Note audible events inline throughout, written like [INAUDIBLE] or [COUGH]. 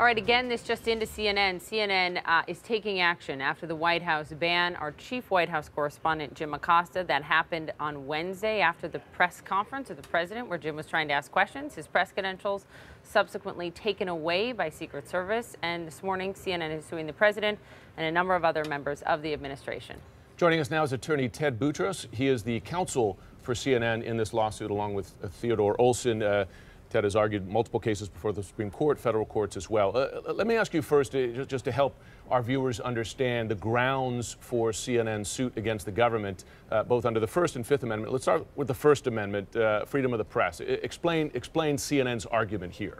All right, again, this just into CNN. CNN uh, is taking action after the White House ban our chief White House correspondent, Jim Acosta. That happened on Wednesday after the press conference of the president, where Jim was trying to ask questions. His press credentials subsequently taken away by Secret Service. And this morning, CNN is suing the president and a number of other members of the administration. Joining us now is attorney Ted Boutrous. He is the counsel for CNN in this lawsuit, along with Theodore Olson. Uh, Ted has argued multiple cases before the Supreme Court, federal courts as well. Uh, let me ask you first, uh, just to help our viewers understand the grounds for CNN's suit against the government, uh, both under the First and Fifth Amendment. Let's start with the First Amendment, uh, freedom of the press. I explain, explain CNN's argument here.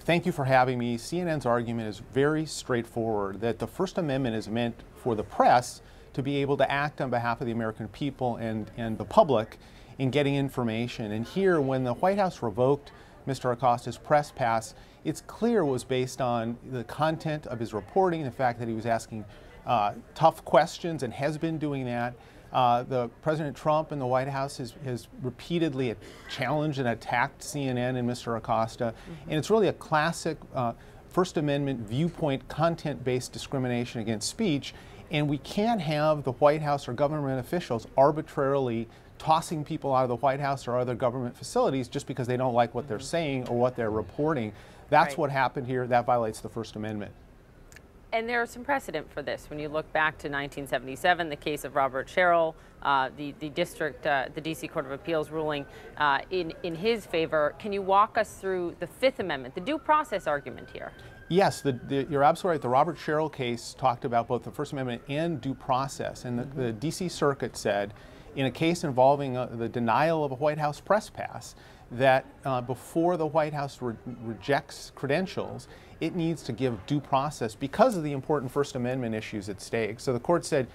Thank you for having me. CNN's argument is very straightforward that the First Amendment is meant for the press to be able to act on behalf of the American people and, and the public in getting information. And here, when the White House revoked Mr. Acosta's press pass, it's clear was based on the content of his reporting, the fact that he was asking uh, tough questions and has been doing that. Uh, the President Trump and the White House has, has, repeatedly challenged and attacked CNN and Mr. Acosta, mm -hmm. and it's really a classic uh, First Amendment viewpoint content-based discrimination against speech, and we can't have the White House or government officials arbitrarily tossing people out of the White House or other government facilities just because they don't like what they're mm-hmm. saying or what they're reporting. That's right. what happened here. That violates the First Amendment. And there's some precedent for this. When you look back to 1977, the case of Robert Sherrill, uh, the, the district, uh, the D.C. Court of Appeals ruling uh, in, in his favor. Can you walk us through the Fifth Amendment, the due process argument here? Yes, the, the, you're absolutely right. The Robert Sherrill case talked about both the First Amendment and due process. And the, mm -hmm. the D.C. Circuit said in a case involving uh, the denial of a White House press pass that uh, before the White House re rejects credentials, it needs to give due process because of the important First Amendment issues at stake. So the court said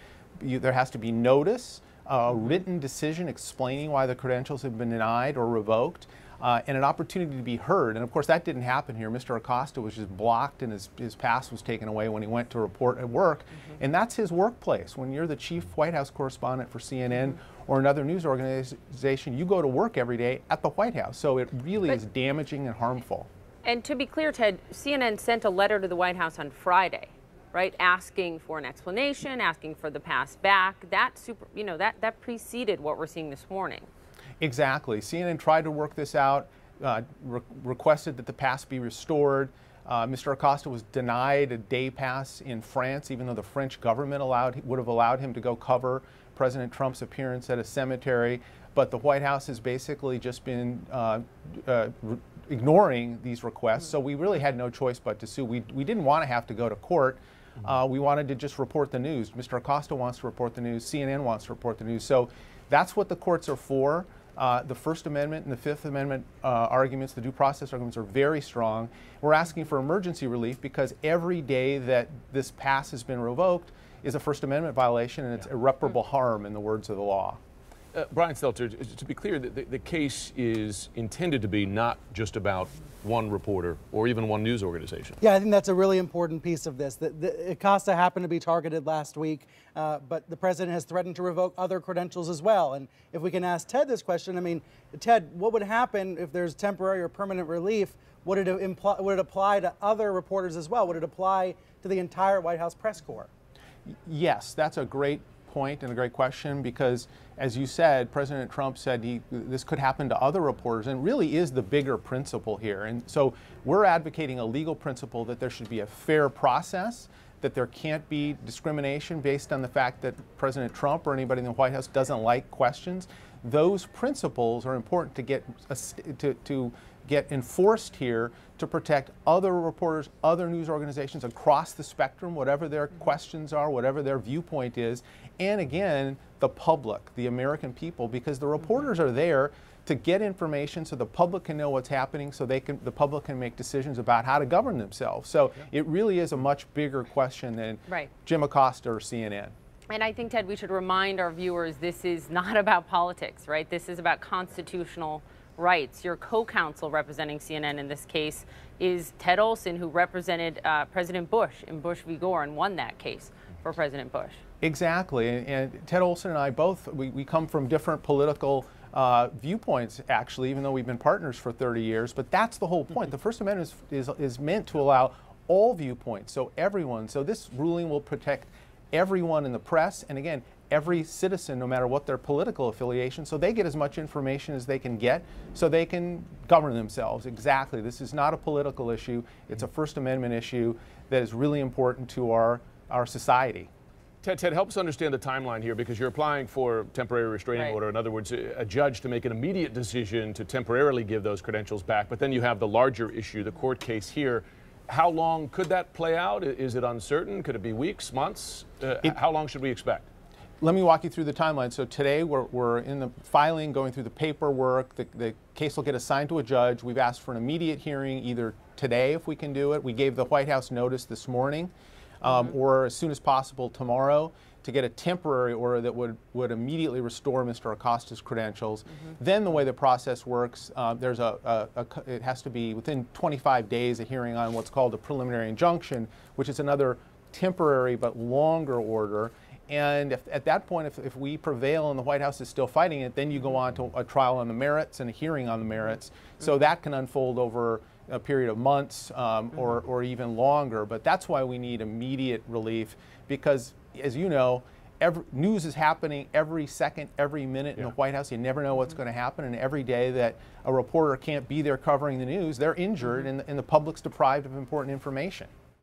you, there has to be notice, a written decision explaining why the credentials have been denied or revoked, uh, and an opportunity to be heard. And of course, that didn't happen here. Mr. Acosta was just blocked and his, his pass was taken away when he went to report at work. Mm -hmm. And that's his workplace. When you're the chief White House correspondent for CNN mm -hmm. Or another news organization, you go to work every day at the White House. So it really but, is damaging and harmful. And to be clear, Ted, CNN sent a letter to the White House on Friday right asking for an explanation asking for the pass back that super you know that that preceded what we're seeing this morning Exactly. CNN tried to work this out, uh, re requested that the pass be restored. Uh, Mr. Acosta was denied a day pass in France, even though the French government allowed would have allowed him to go cover President Trump's appearance at a cemetery. But the White House has basically just been uh, uh ignoring these requests. So we really had no choice but to sue. We, we didn't want to have to go to court. Uh, we wanted to just report the news. Mr. Acosta wants to report the news. CNN wants to report the news. So that's what the courts are for. Uh, the First Amendment and the Fifth Amendment uh, arguments, the due process arguments, are very strong. We're asking for emergency relief because every day that this pass has been revoked is a First Amendment violation and it's yeah. irreparable harm in the words of the law. Uh, Brian Stelter, to be clear, the, the case is intended to be not just about one reporter or even one news organization. Yeah, I think that's a really important piece of this. The, the Acosta happened to be targeted last week, uh, but the president has threatened to revoke other credentials as well. And if we can ask Ted this question, I mean, Ted, what would happen if there's temporary or permanent relief? Would it, imply, would it apply to other reporters as well? Would it apply to the entire White House press corps? Yes, that's a great point and a great question because, as you said, President Trump said he, this could happen to other reporters and really is the bigger principle here. And so we're advocating a legal principle that there should be a fair process, that there can't be discrimination based on the fact that President Trump or anybody in the White House doesn't like questions. Those principles are important to get to, to get enforced here to protect other reporters, other news organizations across the spectrum, whatever their questions are, whatever their viewpoint is, and again, the public, the American people, because the mm-hmm. reporters are there to get information so the public can know what's happening so they can the public can make decisions about how to govern themselves. So yeah. it really is a much bigger question than right. Jim Acosta or CNN. And I think, Ted, we should remind our viewers this is not [LAUGHS] about politics, right? This is about constitutional rights. Your co-counsel representing CNN in this case is Ted Olson, who represented uh, President Bush in Bush v. Gore and won that case for President Bush. Exactly. And, and Ted Olson and I both, we, we come from different political uh, viewpoints, actually, even though we've been partners for 30 years. But that's the whole point. The First Amendment is, is, is meant to allow all viewpoints, so everyone. So this ruling will protect everyone in the press, and again, every citizen, no matter what their political affiliation, so they get as much information as they can get, so they can govern themselves. Exactly. This is not a political issue. It's a First Amendment issue that is really important to our, our society. Ted, Ted, help us understand the timeline here because you're applying for temporary restraining Right. order. In other words, a a judge to make an immediate decision to temporarily give those credentials back. But then you have the larger issue, the court case here. How long could that play out? Is it uncertain? Could it be weeks, months? Uh, It- how long should we expect? Let me walk you through the timeline. So today we're, we're in the filing, going through the paperwork. The, the case will get assigned to a judge. We've asked for an immediate hearing either today if we can do it. We gave the White House notice this morning um, or as soon as possible tomorrow to get a temporary order that would, would immediately restore Mr. Acosta's credentials. Then the way the process works, uh, there's a, a, a it has to be within 25 days a hearing on what's called a preliminary injunction, which is another temporary but longer order. And if, at that point, if, if we prevail and the White House is still fighting it, then you go on to a trial on the merits and a hearing on the merits. So that can unfold over a period of months um, mm-hmm. or, or even longer. But that's why we need immediate relief because, as you know, every, news is happening every second, every minute in the White House. You never know what's mm-hmm. going to happen. And every day that a reporter can't be there covering the news, they're injured mm-hmm. and, and the public's deprived of important information.